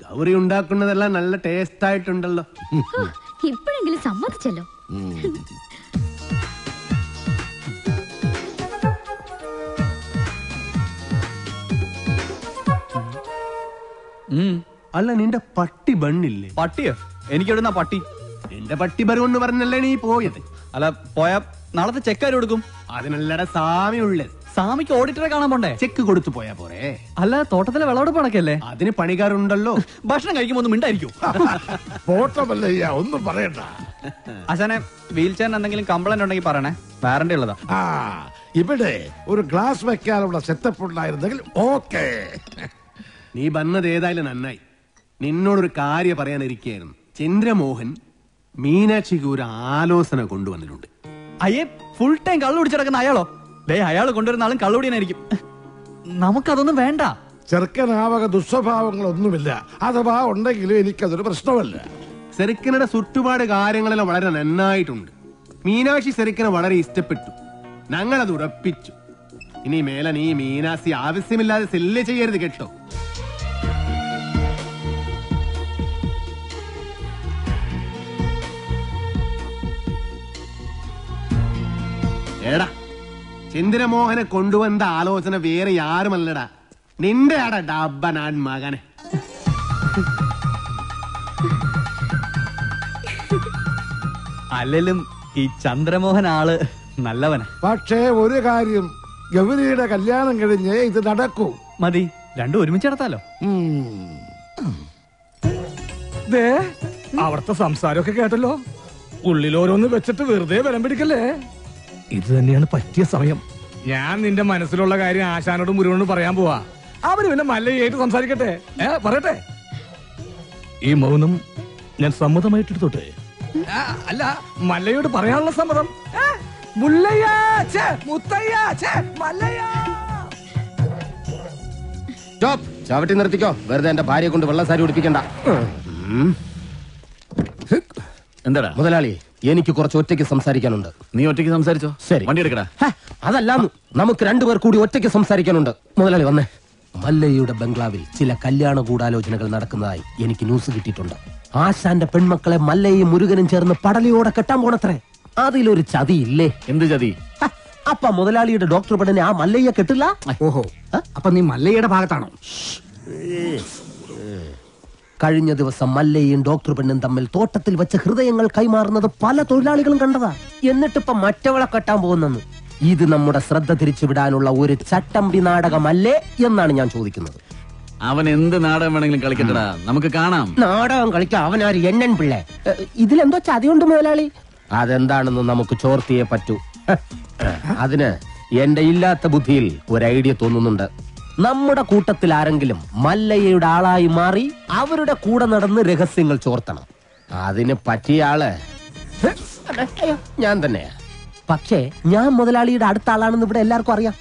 ഗൗരി ഉണ്ടാക്കുന്നതെല്ലാം നല്ല ടേസ്റ്റ് ആയിട്ടുണ്ടല്ലോ. ഇപ്പോഴെങ്കിലും സമ്മതിച്ചല്ലോ. അല്ല നിന്റെ പട്ടി ബണ്ണില്ലേ? പട്ടിയോ? എനിക്കെവിടുന്ന പട്ടി? നിന്റെ പട്ടി ബരുവെന്ന് പറഞ്ഞല്ലേ നീ പോയത്. അല്ല പോയാ നാളത്തെ ചെക്കാരും കൊടുക്കും? അതിനല്ലട സാമി സാമിക്ക് ഓഡിറ്ററെ കാണാൻ പോണ്ടേ? ചെക്ക് കൊടുത്തു പോയാ പോരെ. അല്ല തോട്ടത്തിലെ വിളവെടുപ്പ് പണക്കല്ലേ അതിന് പണിക്കാരുണ്ടല്ലോ ഭക്ഷണം കഴിക്കുമ്പോ ഒന്നും മിണ്ടായിരിക്കും? പോട്ടമല്ലയ്യ ഒന്നും പറയണ്ട. അച്ഛനെ വീൽ ചെയറിന് എന്തെങ്കിലും കംപ്ലൈന്റ് ഉണ്ടെങ്കിൽ പറയണേ. വാറണ്ടി ഉള്ളതാ. ആ ഇവിടെ ഒരു ഗ്ലാസ് വെക്കാനുള്ള സെറ്റപ്പ് ഉണ്ടായിരുന്നെങ്കിൽ ഓക്കെ. നീ വന്നത് ഏതായാലും നന്നായി. നിന്നോടൊരു കാര്യം പറയാനിരിക്കുകയായിരുന്നു. ചന്ദ്രമോഹൻ മീനാക്ഷിക്ക് ഒരു ആലോചന കൊണ്ടുവന്നിട്ടുണ്ട്. അയ്യേ ഫുൾ ടൈം കള്ളു കുടിച്ച് കിടക്കുന്ന അയാളോ? ദേ അയാൾ കൊണ്ടുവരുന്ന ആളും കള്ളുടിയനായിരിക്കും. നമുക്കതൊന്നും വേണ്ട. ചെറുക്കനാവക ദുസ്വഭാവങ്ങളൊന്നുമില്ല. അഥവാ ഉണ്ടെങ്കിലും എനിക്കതൊരു പ്രശ്നമല്ല. സെറിക്കനുടെ ചുറ്റുപാട് കാര്യങ്ങളെല്ലാം വളരെ നന്നായിട്ടുണ്ട്. മീനാക്ഷി സെറിക്കനെ വളരെ ഇഷ്ടപ്പെട്ടു. ഞങ്ങളത് ഉറപ്പിച്ചു. ഇനി മേലെ നീ മീനാസി ആവശ്യമില്ലാതെ സെല്ല് ചെയ്യരുത് കേട്ടോ. ചന്ദ്രമോഹനെ കൊണ്ടുവന്ന ആലോചന വേറെ ആരുമല്ലടാ നിന്റെ ആടാ ഡബ്ബനാൻ മകനെ. അല്ലെങ്കിലും ഈ ചന്ദ്രമോഹൻ ആൾ നല്ലവനാ. പക്ഷേ ഒരു കാര്യം ഗൗരിയുടെ കല്യാണം കഴിഞ്ഞ് ഇത് നടക്കൂ. മതി രണ്ടും ഒരുമിച്ച് നടത്താലോ? ദേ അവിടുത്തെ സംസാരമൊക്കെ കേട്ടല്ലോ. ഉള്ളിലോരോന്ന് വെച്ചിട്ട് വെറുതെ വരം പിടിക്കല്ലേ ഇത് തന്നെയാണ് പറ്റിയ സമയം. ഞാൻ നിന്റെ മനസ്സിലുള്ള കാര്യം ആശാനോടും മുരുവനോടും പറയാൻ പോവാ. അവർ പിന്നെ മല്ലയായിട്ട് സംസാരിക്കട്ടെ. ഏ പറയട്ടെ. ഈ മൗനം ഞാൻ സമ്മതമായിട്ടെടുത്തോട്ടെ? അല്ല മല്ലയോട് പറയാനുള്ള സമ്മതം? മുല്ലയ്യ ഛേ, മുത്തയ്യ ഛേ, മല്ലയ്യ. സ്റ്റോപ്പ്. ചവിട്ടി നിർത്തിക്കോ. വെറുതെ എന്റെ ഭാര്യയെ കൊണ്ട് വെള്ളസാരി ഉടിപ്പിക്കണ്ട. എന്താടാ? മുതലാളി എനിക്ക് കുറച്ച് ഒറ്റയ്ക്ക് സംസാരിക്കാനുണ്ട്. നീ ഒറ്റയ്ക്ക് സംസാരിച്ചോ? ശരി. വണ്ടി എടുക്കടാ. അതല്ല നമുക്ക് രണ്ടുപേർ കൂടി ഒറ്റയ്ക്ക് സംസാരിക്കാനുണ്ട്. മുതലാളി വന്നേ. മല്ലയ്യയുടെ ബംഗ്ലാവിൽ ചില കല്യാണ ഗൂഢാലോചനകൾ നടക്കുന്നതായി എനിക്ക് ന്യൂസ് കിട്ടിയിട്ടുണ്ട്. ആശാന്റെ പെൺമക്കളെ മല്ലയും മുരുകനും ചേർന്ന് പടലിയോടെ കെട്ടാൻ പോണത്രേ. അതിലൊരു ചതി ഇല്ലേ എന്ത് ചതി? അപ്പൊ അപ്പ മുതലാളിയുടെ ഡോക്ടർ പെടനെ ആ മല്ലയ്യ കെട്ടില്ല? ഓഹോ. അപ്പൊ നീ മല്ലയുടെ ഭാഗത്താണോ? കഴിഞ്ഞ ദിവസം മല്ലയും ഡോക്ടർ പെണ്ണും തമ്മിൽ തോട്ടത്തിൽ വെച്ച് ഹൃദയങ്ങൾ കൈമാറുന്നത് പല തൊഴിലാളികളും കണ്ടതാ. എന്നിട്ടിപ്പൊ മറ്റവളെ കെട്ടാൻ പോകുന്നെന്ന്. ഇത് നമ്മുടെ ശ്രദ്ധ തിരിച്ചുവിടാനുള്ള ഒരു ചട്ടമ്പി നാടകമല്ലേ എന്നാണ് ഞാൻ ചോദിക്കുന്നത്. അവൻ എന്ത് നാടകം വേണമെങ്കിലും കളിക്കട്ടടാ. നമുക്ക് കാണാം. നാടകം കളിക്കാൻ അവനാര് എണ്ണൻ പിള്ളേ? ഇതിലെന്തോ ചതിയുണ്ട് മുതലാളി. അതെന്താണെന്ന് നമുക്ക് ചോർത്തിയേ പറ്റൂ. അതിന് എന്റെ ഇല്ലാത്ത ബുദ്ധിയിൽ ഒരു ഐഡിയ തോന്നുന്നുണ്ട്. നമ്മുടെ കൂട്ടത്തിൽ ആരെങ്കിലും മല്ലയ്യയുടെ ആളായി മാറി അവരുടെ കൂടെ നടന്ന് രഹസ്യങ്ങൾ ചോർത്തണം. അതിന് പറ്റിയ ആൾ ഞാൻ തന്നെയാ. പക്ഷേ ഞാൻ മുതലാളിയുടെ അടുത്ത ആളാണെന്ന് ഇവിടെ എല്ലാവർക്കും അറിയാം.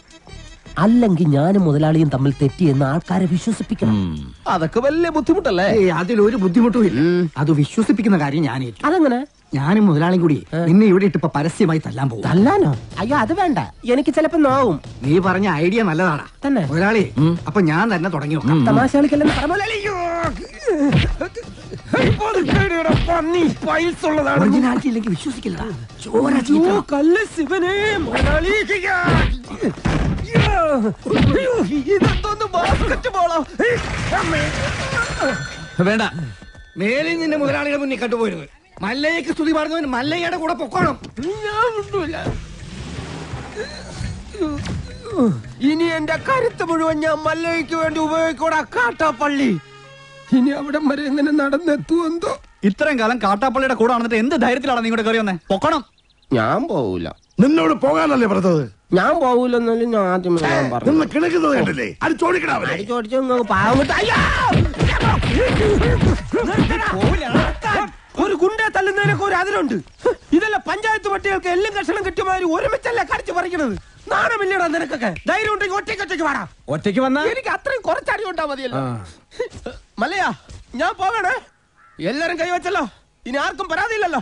അല്ലെങ്കിൽ ഞാനും മുതലാളിയും തമ്മിൽ തെറ്റിയെന്ന് ആൾക്കാരെ വിശ്വസിപ്പിക്കണം. അതൊക്കെ വലിയ ബുദ്ധിമുട്ടല്ലേ? അതിലൊരു ബുദ്ധിമുട്ടും ഇല്ല. അത് വിശ്വസിപ്പിക്കുന്ന കാര്യം ഞാൻ അതെങ്ങനെ? ഞാനും മുതലാളിയും കൂടി നിന്നെ ഇവിടെ ഇട്ടിപ്പോ പരസ്യമായി തല്ലാൻ പോകും തല്ലാനോ? അയ്യോ അത് വേണ്ട. എനിക്ക് ചിലപ്പോ നോവും. നീ പറഞ്ഞ ഐഡിയ നല്ലതാണ് തന്നെ. മുതലാളി അപ്പൊ ഞാൻ തന്നെ തുടങ്ങി തമാശ കളിക്കല്ലെന്ന് മുതലാളി. വിശ്വസിക്കില്ല വേണ്ട. മേലിൽ നിന്റെ മുതലാളിയുടെ മുന്നിൽ കണ്ടുപോരുത്. മല്ലയ്ക്ക് സ്തുതി പറഞ്ഞവൻ മല്ലയ്യയുടെ കൂടെ പൊക്കോണം. ഇനി എന്റെ കരുത്ത് മുഴുവൻ ഞാൻ മല്ലയ്ക്ക് വേണ്ടി ഉപയോഗിക്കൂടാ കാട്ടാപ്പള്ളി. ഇനി അവിടം വരെ എങ്ങനെ നടന്നെത്തുവെന്തോ ഇത്രയും കാലം കാട്ടാപ്പള്ളിയുടെ കൂടെ നടന്നിട്ട് എന്ത് ധൈര്യത്തിലാണ് നീ ഇങ്ങോട്ട് കയറി വന്നേ? പൊക്കണം. ഞാൻ പോവൂല. നിന്നോട് പോകാനല്ലേ പറഞ്ഞത്? ഞാൻ പോവൂലെന്നാലും ഞാൻ ആദ്യം ഞാൻ പറഞ്ഞു നിന്ന് കിണക്കുന്നത് കണ്ടില്ലേ? അത് ചോദിക്കണാവല്ലേ ചോദിച്ചു നിങ്ങൾ പാവം പോവില്ല. ഗുണ്ടെ തല്ലുന്നതിനൊക്കെ ഒരു അതിരുണ്ട്. ഇതല്ല പഞ്ചായത്ത് പട്ടികൾക്ക് എല്ലാം കഷണം കിട്ടിയമാതിരി ഒരുമിച്ചല്ലേ കടിച്ചു പറിക്കണത്? നാണമില്ലടാ നിനക്കൊക്കെ. ധൈര്യം ഉണ്ടെങ്കിൽ ഒറ്റയ്ക്ക് ഒറ്റയ്ക്ക് വാടാ. ഒറ്റയ്ക്ക് വന്നാ? എനിക്ക് അത്രയും കുറച്ചടി ഉണ്ടാ മതിയല്ലോ. മല്ലയാ ഞാൻ പോകണേ എല്ലാരും കൈവച്ചല്ലോ ഇനി ആർക്കും പരാതിയില്ലല്ലോ.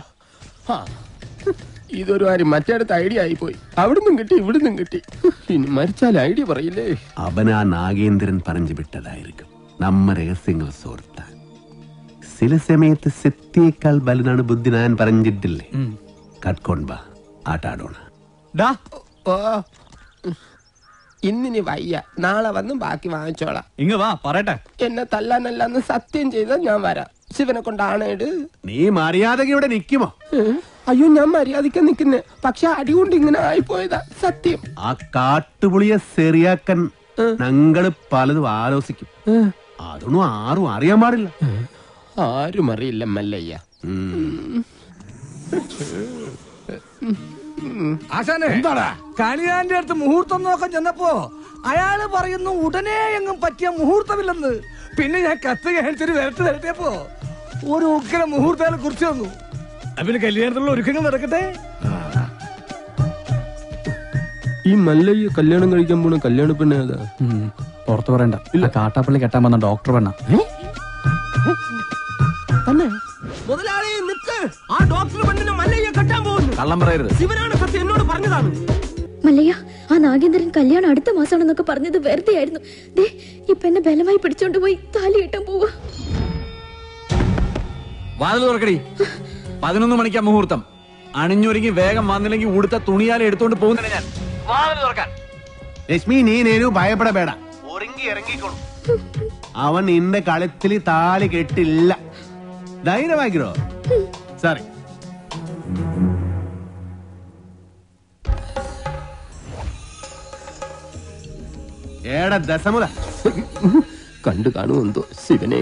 ഇതൊരു കാര്യം മറ്റേടത്ത് ഐഡിയ ആയി പോയി അവിടുന്നും കിട്ടി ഇവിടുന്നും കിട്ടി. ഇനി മരിച്ചാൽ ഐഡിയ പറയില്ലേ? അവൻ ആ നാഗേന്ദ്രൻ പറഞ്ഞു വിട്ടതായിരിക്കും. നമ്മ രഹസ്യങ്ങൾ സോർത്താൻ. ചില സമയത്ത് സെത്തിയേക്കാൾ വലുതാണ് ബുദ്ധി ഞാൻ പറഞ്ഞിട്ടില്ലേ? കട്ട്കൊണ്ട ആട്ടാടോണ. ഇന്നിനി വയ്യ. നാളെ വന്നും ബാക്കി വാങ്ങിച്ചോളാം. ഇങ്ങ് വാ പറയട്ടെ. എന്നെ തല്ലാനല്ലെന്ന് സത്യം ചെയ്താൽ ഞാൻ വരാം. ശിവനെ കൊണ്ടാണേട് നീ മര്യാദയ്ക്ക് ഇവിടെ നിക്കുമോ അയ്യോ ഞാൻ മര്യാദയ്ക്ക് നിക്കുന്നേ. പക്ഷെ അടി കൊണ്ട് ഇങ്ങനെ ആയിപ്പോയതാ സത്യം. ആ കാട്ടുപുളിയെ ശരിയാക്കാൻ ഞങ്ങൾ പലതും ആലോചിക്കും അതൊന്നും ആരും അറിയാൻ പാടില്ല. ആരും അറിയില്ല മല്ലയ്യ ആശാനെ എന്താടാ? കണിയാന്റെ അടുത്ത് മുഹൂർത്തം നോക്കാൻ ചെന്നപ്പോ അയാൾ പറയുന്നു ഉടനെ എങ്ങും പറ്റിയ മുഹൂർത്തമില്ലെന്ന്. പിന്നെ ഞാൻ കത്ത് കാണിച്ചൊരു വരട്ട് വരട്ടിയപ്പോ ഒരു ഉഗ്ര മുഹൂർത്തങ്ങളെ കുറിച്ച് തന്നു അപ്പൊ പിന്നെ കല്യാണത്തിലുള്ള ഒരുക്കങ്ങൾ നടക്കട്ടെ? ഈ മല്ലയ്യ കല്യാണം കഴിക്കാൻ പോണ കല്യാണ പെണ്ണ ഏതാ? പുറത്തു പറയണ്ട. ഇല്ല. കാട്ടാപ്പള്ളി കെട്ടാൻ വന്ന ഡോക്ടർ പെണ്ണ. മുതലാളി നിക്ക് ആ ഡോക്ടർ പെണ്ണിനെ മല്ലയ്യ കെട്ടാൻ പോകുന്നു. കള്ളം പറയരുത്. ശിവനാണ് സത്യം എന്നോട് പറഞ്ഞതാണ്. മല്ലയ്യ ആ നാഗേന്ദ്രൻ കല്യാണം അടുത്ത മാസമാണെന്നൊക്കെ പറഞ്ഞത് വെറുതെ ആയിരുന്നു. ദേ ഇപ്പൊ എന്നെ ബലമായി പിടിച്ചോണ്ട് പോയി താലി കെട്ടാൻ പോവാ. വാതിൽ തുറക്കടി. പതിനൊന്ന് മണിക്കാ മുഹൂർത്തം. അണിഞ്ഞൊരുങ്ങി വേഗം വന്നില്ലെങ്കിൽ ഉടുത്ത തുണിയാലെ എടുത്തോണ്ട് പോകുന്നില്ല ഞാൻ. വാതിൽ തുറക്കാൻ. രശ്മി നീ നേരു ഭയപ്പെടಬೇಡ ഒരുങ്ങി ഇറങ്ങിക്കോളൂ. അവൻ നിന്റെ കളത്തിൽ താലി കെട്ടില്ല. ധൈര്യമാക്കിരോ സാറി. ഏടാ ദശമുല. കണ്ടു കാണുമെന്തോ ശിവനെ?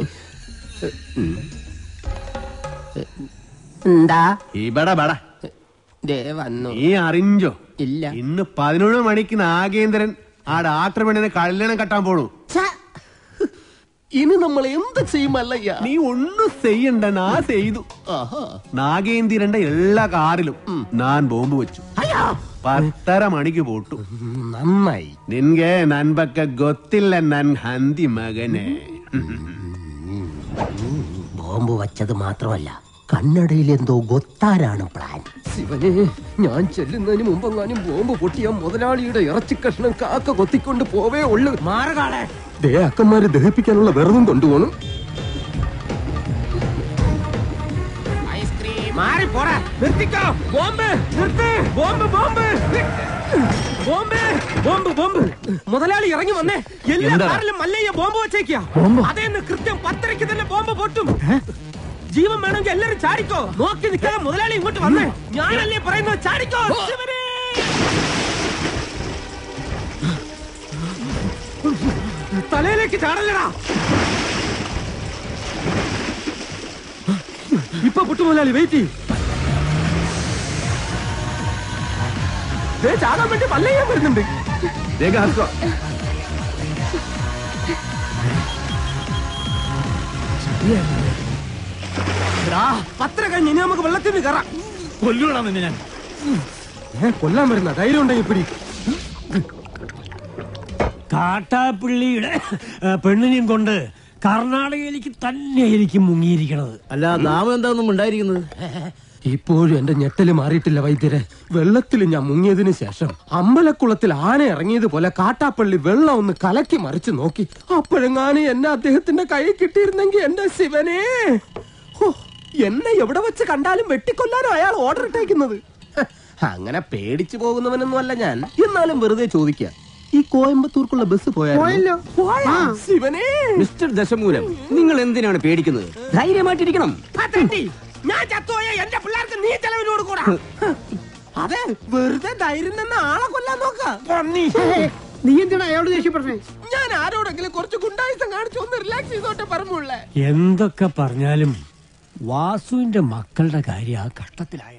എന്താ? ഇവിടെ ബട. ദേ വന്നു. നീ അറിഞ്ചോ ഇല്ല. ഇന്ന് പതിനൊന്ന് മണിക്ക് നാഗേന്ദ്രൻ ആടെ പെണ്ണിനെ കല്യാണം കെട്ടാൻ പോണു. ഇനി നമ്മൾ എന്ത് ചെയ്യുമല്ലയ്യ നീ ഒന്നും ചെയ്യണ്ട നാ ചെയ്തു നാഗേന്ദ്രന്റെ എല്ലാ കാറിലും ഞാൻ ബോംബ് വെച്ചു പത്തര മണിക്ക് പോട്ടു നന്നായി നിൻകെ നൻപക്ക ഗൊത്തില്ല നൻ ഹന്തി മകനെ ബോംബ് വച്ചത് മാത്രമല്ല കണ്ണടയിൽ എന്തോ ഗൊത്താരാണ് പ്ലാൻ. ശിവനെ ഞാൻ ചെല്ലുന്നതിന് മുമ്പെങ്ങാനും ബോംബ് പൊട്ടിയ മുതലാളിയുടെ ഇറച്ചി കഷ്ണം കാക്ക കൊത്തിക്കൊണ്ട് പോവേ ഉള്ളു. മാറകാളെ ദേ അക്കന്മാരെ ദഹിപ്പിക്കാനുള്ള വെറുതും കൊണ്ടുപോകണം മാറി പോടാ. നിർത്തിക്കോ. ബോംബ്. നിർത്ത്. Bomb bomb. Bomb bomb bomb. മുതലാളി ഇറങ്ങി വന്നേ. എല്ലാ? കാറിലും മല്ലയ്യ ബോംബ് വെച്ചേക്കാ അതേന്ന് കൃത്യം പത്തരയ്ക്ക് തന്നെ ബോംബ് പൊട്ടും. ജീവൻ വേണമെങ്കിൽ എല്ലാരും ചാടിക്കോ. നോക്കി നിൽക്കാതെ മുതലാളി ഇങ്ങോട്ട് വന്നേ. ഞാനല്ലേ പറയുന്നത്? ചാടിക്കോ തലയിലേക്ക് ചാടല്ലടാ. ഇപ്പൊ പുട്ടു മുതലാളി വെയിറ്റ് ചെയ്യും. ചാടാൻ വേണ്ടി പല്ലയ്യാൻ വരുന്നുണ്ട്. വേഗം ഹർക്കോ Yeah. പത്തര കഴിഞ്ഞ് ഇനി നമുക്ക് വെള്ളത്തിൽ നിന്ന് കയറാം. കൊല്ലൂടാ നിന്നെ ഞാൻ. ഏ, കൊല്ലാൻ വരുന്ന ധൈര്യം ഉണ്ടെങ്കിൽ പിടി. കാട്ടാപ്പിള്ളിയുടെ പെണ്ണിനെയും കൊണ്ട് കർണാടകയിലേക്ക് തന്നെയായിരിക്കും മുങ്ങിയിരിക്കണത്. അല്ല നാമം എന്താണെന്നും ഉണ്ടായിരിക്കുന്നത്? ഇപ്പോഴും എന്റെ ഞെട്ടൽ മാറിയിട്ടില്ല വൈദ്യരെ. വെള്ളത്തിൽ ഞാൻ മുങ്ങിയതിനു ശേഷം അമ്പലക്കുളത്തിൽ ആന ഇറങ്ങിയതുപോലെ കാട്ടാപ്പള്ളി വെള്ളം ഒന്ന് കലക്കി മറിച്ച് നോക്കി. അപ്പോഴെങ്ങാനും എന്നെ അദ്ദേഹത്തിന്റെ കൈ കിട്ടിയിരുന്നെങ്കിൽ എന്റെ ശിവനെ. എന്നെ എവിടെ വെച്ച് കണ്ടാലും വെട്ടിക്കൊല്ലാനോ അയാൾ ഓർഡർ ഇട്ടേക്കുന്നത്? അങ്ങനെ പേടിച്ചു പോകുന്നവനൊന്നും അല്ല ഞാൻ. എന്നാലും വെറുതെ ചോദിക്ക. ഈ കോയമ്പത്തൂർക്കുള്ള ബസ് പോയാലോ ശിവനെ. മിസ്റ്റർ ദശമൂലം നിങ്ങൾ എന്തിനാണ് പേടിക്കുന്നത്? ധൈര്യമായിട്ടിരിക്കണം. ഞാൻ ചത്തോയ എന്റെ പിള്ളേർക്ക് നീ ചെലവിന് കൊടുക്കൂടാ അതെ വെറുതെ ധൈര്യം നിന്ന് ആളെ കൊല്ലാൻ നോക്ക. നീ എന്തിനാ അയാളോട് ദേഷ്യപ്പെട്ടേ ഞാൻ ആരോടെങ്കിലും കുറച്ച് ഗുണ്ടായുസം കാണിച്ചു ഒന്ന് റിലാക്സ് ചെയ്തോട്ടെ പറഞ്ഞുള്ളേ എന്തൊക്കെ പറഞ്ഞാലും വാസുവിന്റെ മക്കളുടെ കാര്യം ആ കഷ്ടത്തിലായത്